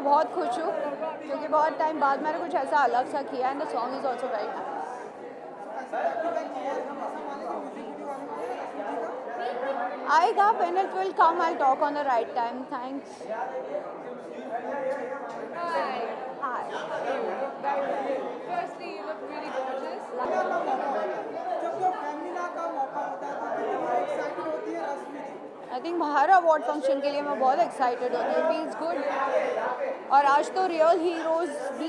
तो बहुत खुश हूँ क्योंकि बहुत टाइम बाद मैंने कुछ ऐसा अलग सा किया and the song is also very nice आएगा when it will come I talk on the right time thanks. I think her award function के लिए मैं बहुत एक्साइटेड होती हूँ फील्स गुड और आज तो रियल हीरोज भी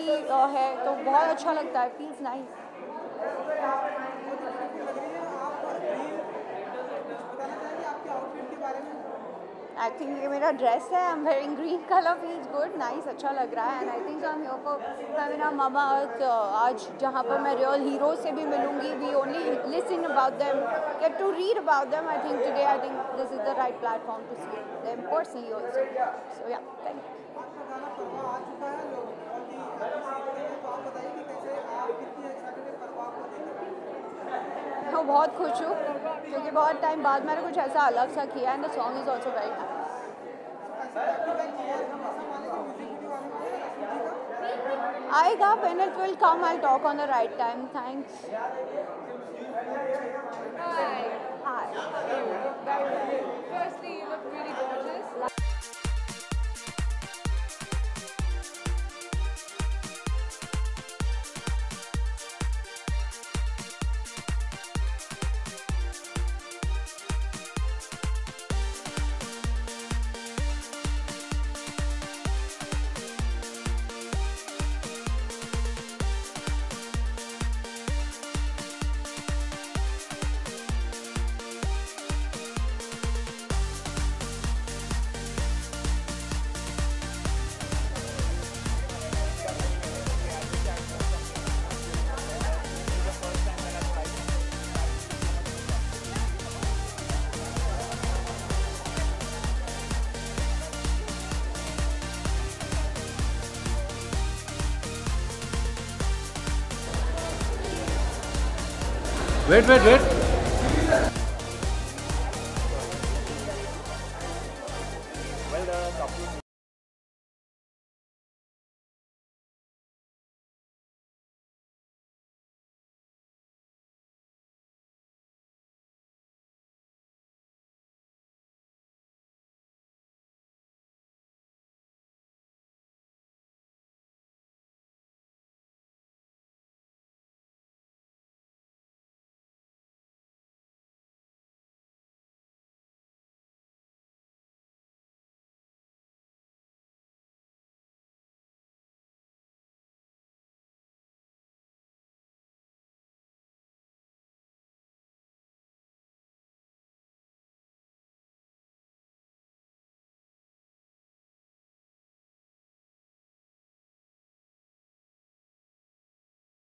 है तो बहुत अच्छा लगता है। फील्स नाइस लग रही है आप ग्रीन कुछ बताना चाहेंगे आपके आउटफिट के बारे में आई थिंक ये मेरा ड्रेस है I am wearing green colour feels good nice अच्छा लग रहा है and I think I am here for Femina Mamaearth आज जहाँ पर मैं रियल हीरो से भी मिलूँगी we only listen about them get to read about them I think today I think this is the right platform to see them personally also so yeah thank you बहुत खुश हूँ, क्योंकि बहुत time बाद मैंने कुछ ऐसा अलग सा किया and the song is also very nice आएगा when it will come I'll talk on the right time thanks Hi. Wait wait wait well done,